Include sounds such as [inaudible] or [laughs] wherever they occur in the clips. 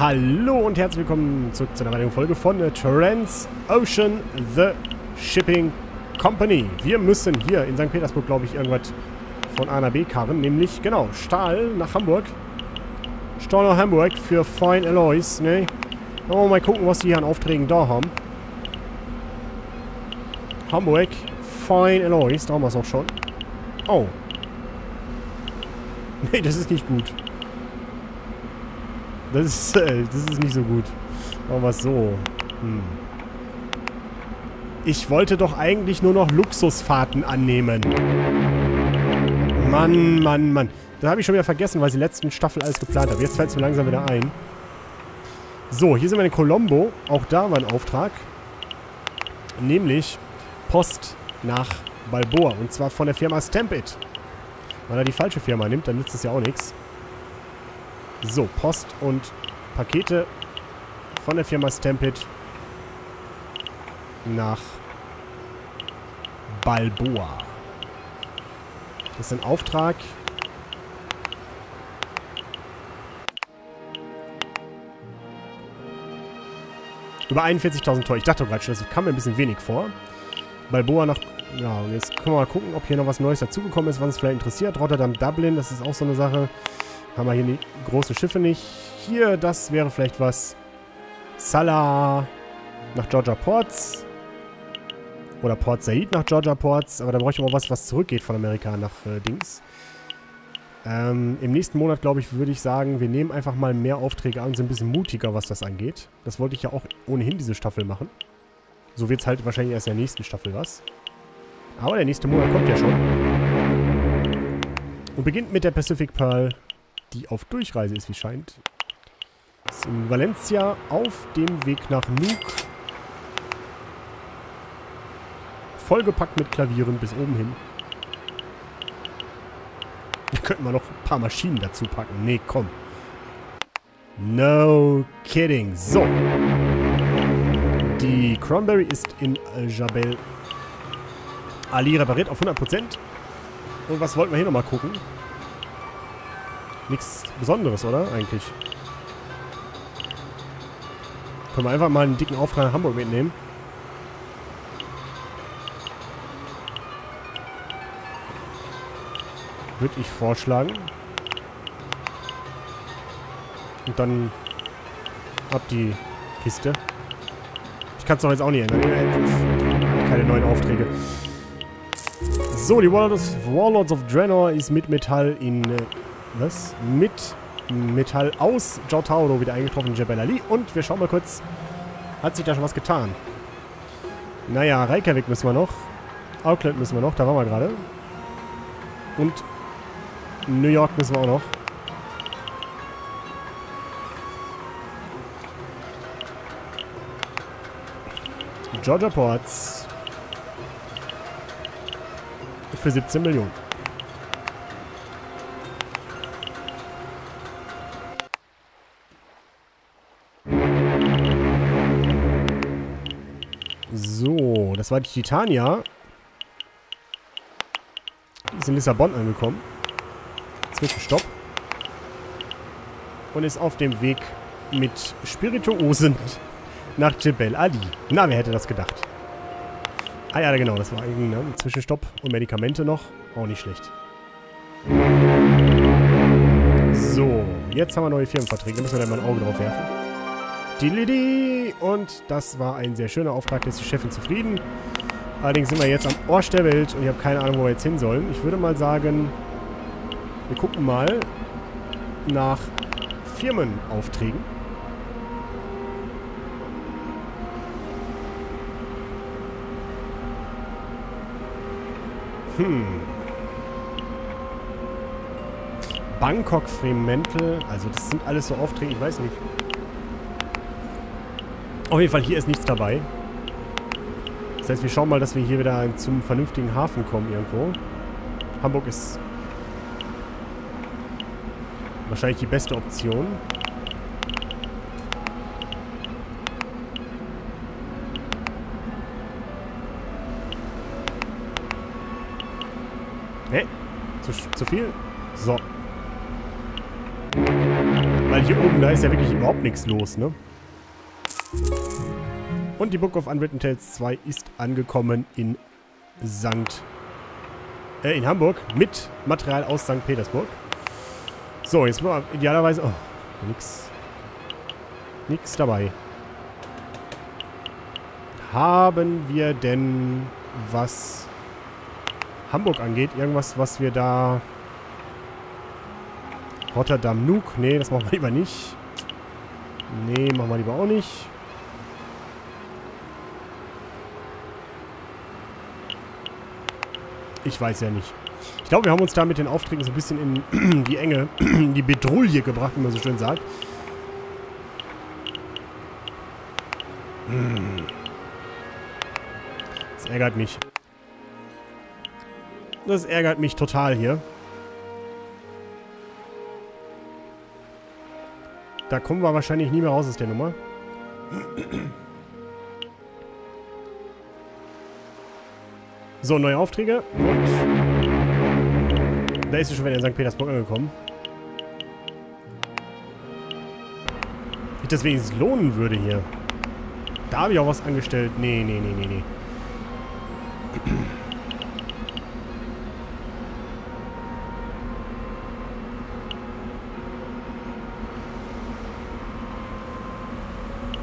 Hallo und herzlich willkommen zurück zu einer weiteren Folge von äh, Transocean The Shipping Company. Wir müssen hier in St. Petersburg, glaube ich, irgendwas von A nach B karren, nämlich, genau, Stahl nach Hamburg. Stahl nach Hamburg für Fine Alloys, ne? Wollen wir mal gucken, was die hier an Aufträgen da haben. Hamburg, Fine Alloys, da haben wir es auch schon. Oh. [laughs] Nee, das ist nicht gut. Das ist, äh, das ist nicht so gut. Machen wir es so. Hm. Ich wollte doch eigentlich nur noch Luxusfahrten annehmen. Mann, Mann, Mann. Das habe ich schon wieder vergessen, weil ich die letzten Staffel alles geplant habe. Jetzt fällt es mir langsam wieder ein. So, hier sind wir in Colombo. Auch da war ein Auftrag. Nämlich Post nach Balboa. Und zwar von der Firma Stampit. Wenn er die falsche Firma nimmt, dann nützt das ja auch nichts. So, Post und Pakete von der Firma Stampit nach Balboa. Das ist ein Auftrag. Über 41.000 Tor. Ich dachte gerade schon, das kam mir ein bisschen wenig vor. Balboa nach... Ja, jetzt können wir mal gucken, ob hier noch was Neues dazugekommen ist, was uns vielleicht interessiert. Rotterdam, Dublin, das ist auch so eine Sache. Haben wir hier die großen Schiffe nicht. Hier, das wäre vielleicht was. Salah nach Georgia Ports. Oder Port Said nach Georgia Ports. Aber da brauche ich auch was, was zurückgeht von Amerika nach äh, Dings. Ähm, Im nächsten Monat, glaube ich, würde ich sagen, wir nehmen einfach mal mehr Aufträge an und sind ein bisschen mutiger, was das angeht. Das wollte ich ja auch ohnehin diese Staffel machen. So wird es halt wahrscheinlich erst in der nächsten Staffel was. Aber der nächste Monat kommt ja schon. Und beginnt mit der Pacific Pearl, die auf Durchreise ist, wie scheint. Ist in Valencia auf dem Weg nach Nuuk. Vollgepackt mit Klavieren bis oben hin. Da könnten wir noch ein paar Maschinen dazu packen. Nee, komm. No kidding. So. Die Cranberry ist in Jabel Ali repariert auf 100%. Und was wollten wir hier nochmal gucken? Nichts Besonderes, oder? Eigentlich. Können wir einfach mal einen dicken Auftrag nach Hamburg mitnehmen. Würde ich vorschlagen. Und dann ab die Kiste. Ich kann es doch jetzt auch nicht ändern. Keine neuen Aufträge. So, die Warlords, of Draenor ist mit Metall in... Was? Mit Metall aus Jotauro wieder eingetroffen in Jebel Ali. Und wir schauen mal kurz, hat sich da schon was getan? Naja, Reykjavik müssen wir noch. Auckland müssen wir noch, da waren wir gerade. Und New York müssen wir auch noch. Georgia Ports. Für 17 Millionen. Das war die Titania. Die ist in Lissabon angekommen. Zwischenstopp. Und ist auf dem Weg mit Spirituosen nach Jebel Ali. Na, wer hätte das gedacht? Ah ja, genau, das war irgendwie ne? Zwischenstopp und Medikamente noch. Auch nicht schlecht. So, jetzt haben wir neue Firmenverträge. Müssen wir da mal ein Auge drauf werfen. Und das war ein sehr schöner Auftrag. Jetzt ist die Chefin zufrieden. Allerdings sind wir jetzt am Arsch der Welt und ich habe keine Ahnung, wo wir jetzt hin sollen. Ich würde mal sagen, wir gucken mal nach Firmenaufträgen. Hm. Bangkok Fremantle. Also das sind alles so Aufträge, ich weiß nicht. Auf jeden Fall, hier ist nichts dabei. Das heißt, wir schauen mal, dass wir hier wieder zum vernünftigen Hafen kommen irgendwo. Hamburg ist wahrscheinlich die beste Option. Ne, zu, zu viel. So. Weil hier oben, da ist ja wirklich überhaupt nichts los, ne? Und die Book of Unwritten Tales 2 ist angekommen in St. Äh, in Hamburg mit Material aus St. Petersburg. So, jetzt war idealerweise... Oh, nix. Nix dabei. Haben wir denn was Hamburg angeht? Irgendwas, was wir da... Rotterdam Nuke? Nee, das machen wir lieber nicht. Nee, machen wir lieber auch nicht. Ich weiß ja nicht. Ich glaube, wir haben uns da mit den Aufträgen so ein bisschen in [clears throat] die Enge, in [clears throat] die Bedrulle gebracht, wie man so schön sagt. Hm. Das ärgert mich. Das ärgert mich total hier. Da kommen wir wahrscheinlich nie mehr raus aus der Nummer. So, neue Aufträge. Und da ist sie schon wieder in St. Petersburg angekommen. Nicht, dass wenigstens lohnen würde hier. Da habe ich auch was angestellt. Nee, nee, nee, nee, nee.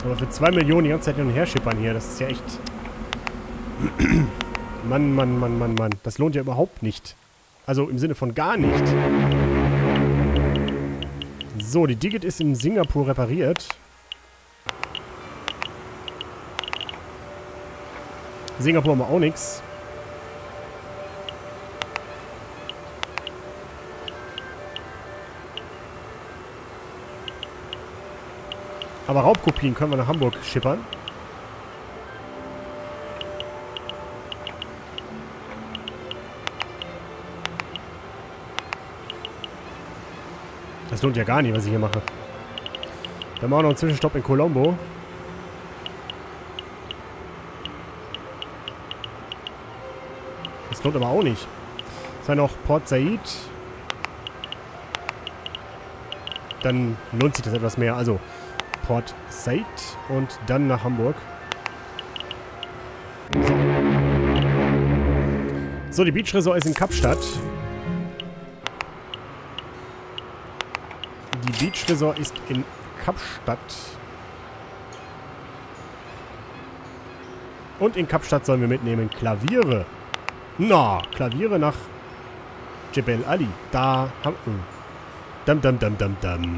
Aber für 2 Millionen die ganze Zeit hin und her schippern hier, das ist ja echt... Mann, Mann, Mann, Mann, Mann. Das lohnt ja überhaupt nicht. Also im Sinne von gar nicht. So, die Digit ist in Singapur repariert. Singapur haben wir auch nichts. Aber Raubkopien können wir nach Hamburg schippern. Das lohnt ja gar nicht, was ich hier mache. Dann machen wir noch einen Zwischenstopp in Colombo. Das lohnt aber auch nicht. Das war noch Port Said. Dann lohnt sich das etwas mehr. Also, Port Said und dann nach Hamburg. So, so die Beach Resort ist in Kapstadt. Beach Resort ist in Kapstadt. Und in Kapstadt sollen wir mitnehmen Klaviere. Na, Klaviere nach Jebel Ali. Da haben... wir... Dam, dam, dam, dam, dam.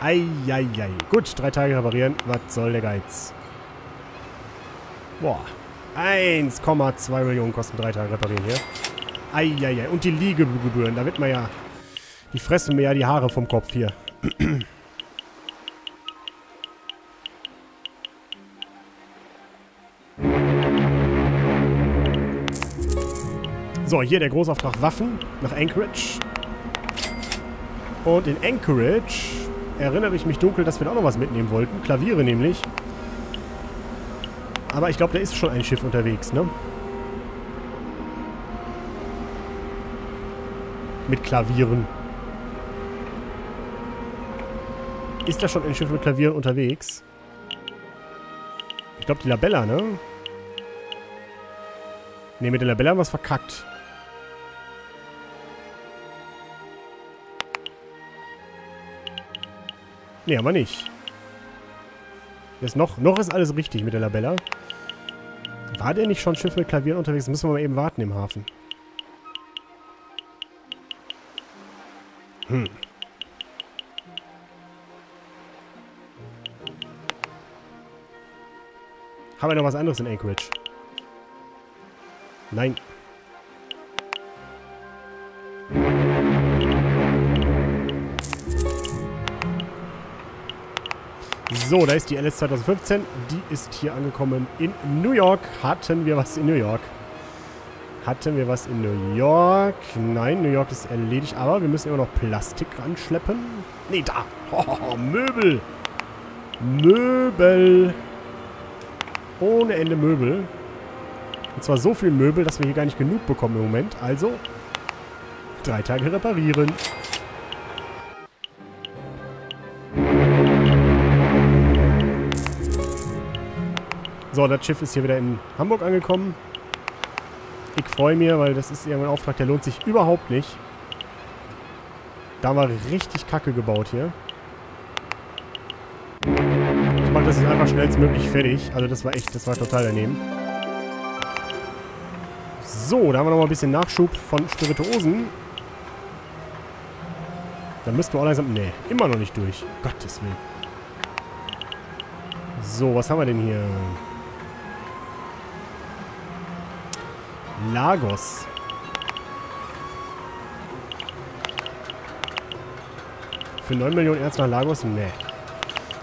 Eieiei. Gut, drei Tage reparieren. Was soll der Geiz? Boah. 1,2 Millionen kosten drei Tage reparieren hier. Eieiei. Und die Liegegebühren. Da wird man ja... Die fressen mir ja die Haare vom Kopf hier. So, hier der Großauftrag Waffen nach Anchorage. Und in Anchorage erinnere ich mich dunkel, dass wir da auch noch was mitnehmen wollten. Klaviere nämlich. Aber ich glaube, da ist schon ein Schiff unterwegs, ne? Mit Klavieren. Ist da schon ein Schiff mit Klavieren unterwegs? Ich glaube, die Labella, ne? Ne, mit der Labella haben wir es verkackt. Nee, aber nicht. Jetzt noch, noch ist alles richtig mit der Labella. War der nicht schon Schiff mit Klavieren unterwegs? Müssen wir mal eben warten im Hafen. Hm. Haben wir noch was anderes in Anchorage? Nein. So, da ist die LS 2015. Die ist hier angekommen in New York. Hatten wir was in New York? Hatten wir was in New York? Nein, New York ist erledigt. Aber wir müssen immer noch Plastik ranschleppen. Nee, da. [laughs] Oh, Möbel. Möbel ohne Ende Möbel. Und zwar so viel Möbel, dass wir hier gar nicht genug bekommen im Moment. Also, drei Tage reparieren. So, das Schiff ist hier wieder in Hamburg angekommen. Ich freue mich, weil das ist irgendein Auftrag, der lohnt sich überhaupt nicht. Da haben wir richtig Kacke gebaut hier. Mache das jetzt einfach schnellstmöglich fertig. Also das war echt, das war total daneben. So, da haben wir noch mal ein bisschen Nachschub von Spirituosen. Da müssten wir auch langsam... Nee, immer noch nicht durch. Gottes Willen. So, was haben wir denn hier? Lagos. Für 9 Millionen Erz nach Lagos? Nee.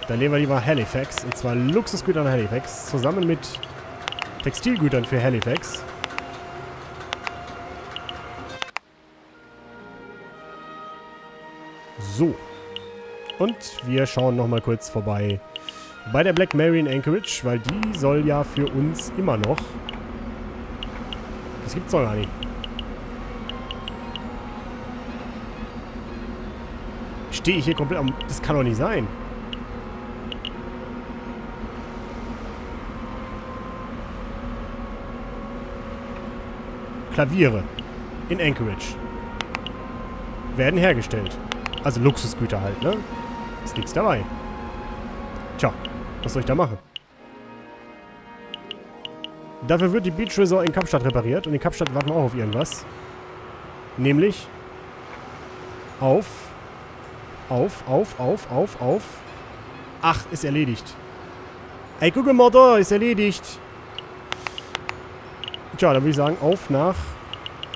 Dann nehmen wir lieber Halifax. Und zwar Luxusgüter nach Halifax. Zusammen mit Textilgütern für Halifax. So. Und wir schauen nochmal kurz vorbei bei der Black Mary in Anchorage, weil die soll ja für uns immer noch... Das gibt's doch gar nicht. Stehe ich hier komplett am... Das kann doch nicht sein. Klaviere in Anchorage werden hergestellt. Also Luxusgüter halt, ne? Ist nichts dabei. Tja, was soll ich da machen? Dafür wird die Beach Resort in Kapstadt repariert. Und in Kapstadt warten wir auch auf irgendwas. Nämlich auf, auf, auf, auf, auf, auf. Ach, ist erledigt. Ey, guck mal da, ist erledigt. Tja, dann würde ich sagen, auf nach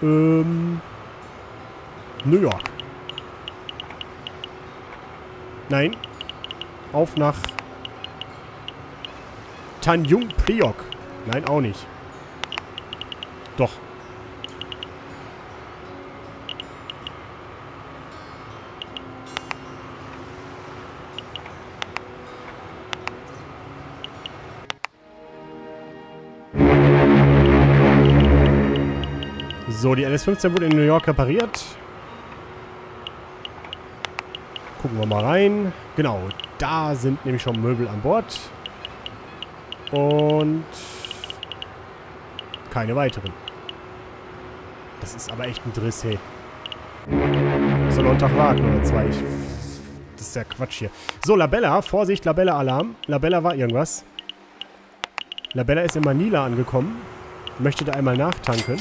ähm, New York. Nein. Auf nach Tanjung Priok. Nein, auch nicht. Doch. So, die LS-15 wurde in New York repariert. Gucken wir mal rein. Genau, da sind nämlich schon Möbel an Bord. Und keine weiteren. Das ist aber echt ein Driss, hey. Soll noch einen Tag warten oder zwei. Ich, das ist ja Quatsch hier. So, Labella. Vorsicht, Labella-Alarm. Labella war irgendwas. Labella ist in Manila angekommen. Möchte da einmal nachtanken.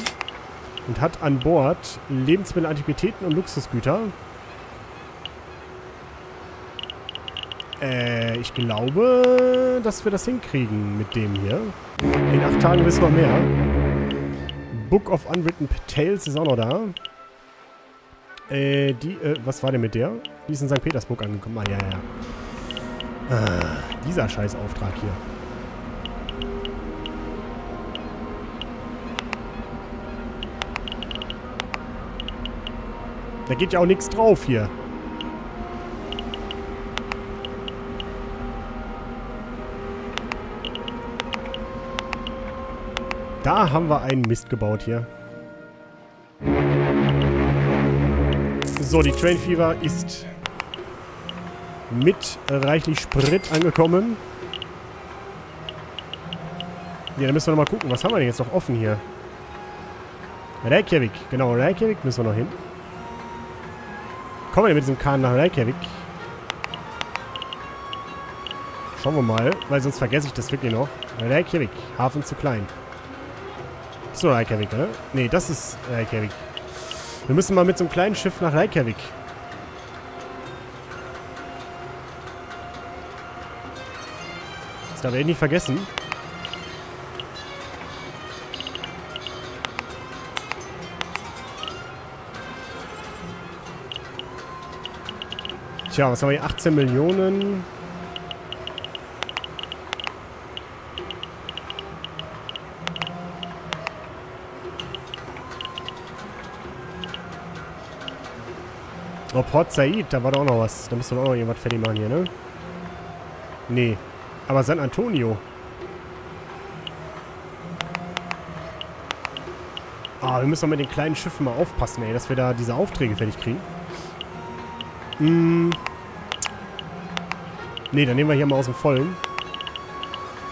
Und hat an Bord Lebensmittel, Antiquitäten und Luxusgüter. Äh, ich glaube, dass wir das hinkriegen mit dem hier. In acht Tagen wissen wir mehr. Book of Unwritten Tales ist auch noch da. Äh, die, äh, was war denn mit der? Die ist in St. Petersburg angekommen. Ah, ja, ja. Ah, dieser scheiß Auftrag hier. Da geht ja auch nichts drauf hier. Da haben wir einen Mist gebaut hier. So, die Train Fever ist mit reichlich Sprit angekommen. Ja, dann müssen wir noch mal gucken. Was haben wir denn jetzt noch offen hier? Reykjavik. Genau, Reykjavik müssen wir noch hin. Kommen wir mit diesem Kahn nach Reykjavik? Schauen wir mal, weil sonst vergesse ich das wirklich noch. Reykjavik, Hafen zu klein. So, Reykjavik, oder? Nee, das ist Reykjavik. Wir müssen mal mit so einem kleinen Schiff nach Reykjavik. Das darf ich nicht vergessen. Tja, was haben wir hier? 18 Millionen. Oh, Port Said, da war doch auch noch was. Da müsste doch auch noch jemand fertig machen hier, ne? Nee. Aber San Antonio. Ah, wir müssen doch mit den kleinen Schiffen mal aufpassen, ey, dass wir da diese Aufträge fertig kriegen. Hm. Nee, dann nehmen wir hier mal aus dem Vollen.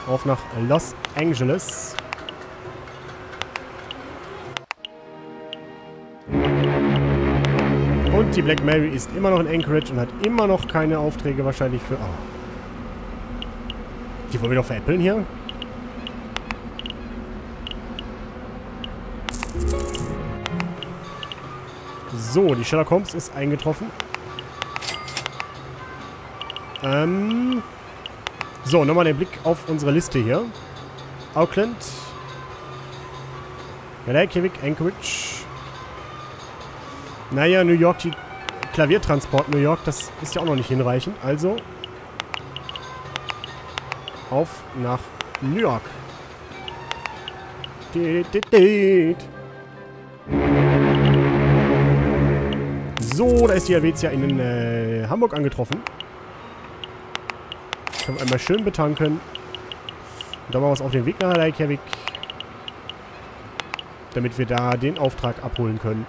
Auf nach Los Angeles. Und die Black Mary ist immer noch in Anchorage und hat immer noch keine Aufträge wahrscheinlich für... Oh. Die wollen wir doch veräppeln hier? So, die Sherlock Holmes ist eingetroffen. Ähm... So, nochmal den Blick auf unsere Liste hier. Auckland. Reykjavik, Anchorage. Naja, New York, die Klaviertransport New York, das ist ja auch noch nicht hinreichend. Also auf nach New York. So, da ist die Helvetia in äh, Hamburg angetroffen. Können wir einmal schön betanken. Und dann machen wir uns auf den Weg nach Reykjavik. Damit wir da den Auftrag abholen können.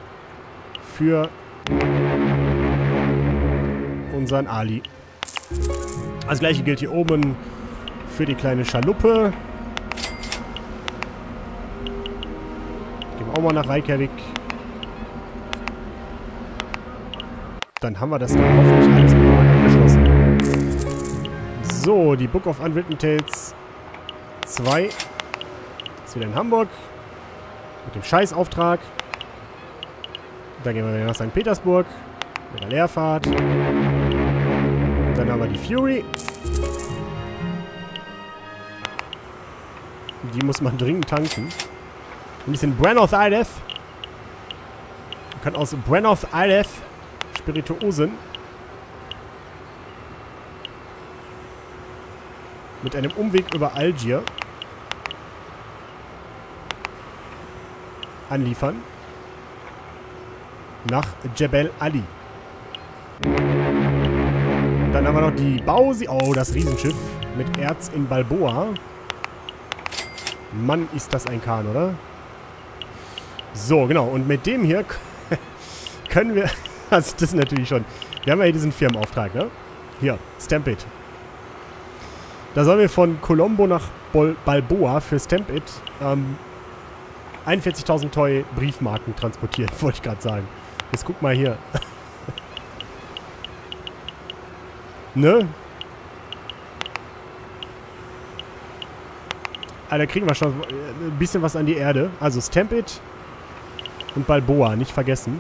Für unseren Ali. Das gleiche gilt hier oben für die kleine Schaluppe. Gehen wir auch mal nach Reykjavik. Dann haben wir das da hoffentlich alles abgeschlossen. So, die Book of Unwritten Tales 2 ist wieder in Hamburg. Mit dem Scheißauftrag. Dann gehen wir wieder nach St. Petersburg. Mit der Leerfahrt. Dann haben wir die Fury. Die muss man dringend tanken. Und die sind Buenos Aires. Man kann aus Buenos Aires Spirituosen Mit einem Umweg über Algier. Anliefern. Nach Jebel Ali. Dann haben wir noch die Bausi... Oh, das Riesenschiff. Mit Erz in Balboa. Mann, ist das ein Kahn, oder? So, genau. Und mit dem hier [laughs] können wir... [laughs] Also, das ist natürlich schon... Wir haben ja hier diesen Firmenauftrag, ne? Hier, Stampede. Da sollen wir von Colombo nach Bol Balboa für Stampit ähm, 41.000 Toy Briefmarken transportieren, [laughs] wollte ich gerade sagen. Jetzt guck mal hier. [laughs] ne? Ah, da kriegen wir schon ein bisschen was an die Erde. Also Stampit und Balboa, nicht vergessen.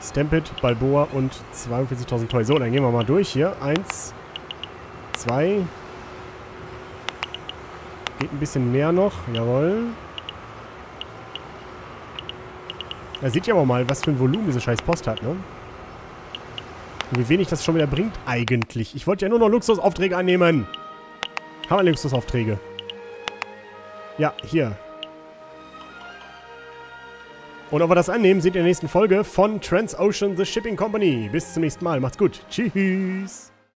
Stampede, Balboa und 42.000 Toy. So, dann gehen wir mal durch hier. Eins, zwei. Geht ein bisschen mehr noch. Jawohl. Da seht ihr aber mal, was für ein Volumen diese scheiß Post hat, ne? Und wie wenig das schon wieder bringt eigentlich. Ich wollte ja nur noch Luxusaufträge annehmen. Haben wir Luxusaufträge? Ja, hier. Und ob wir das annehmen, seht ihr in der nächsten Folge von Transocean The Shipping Company. Bis zum nächsten Mal. Macht's gut. Tschüss.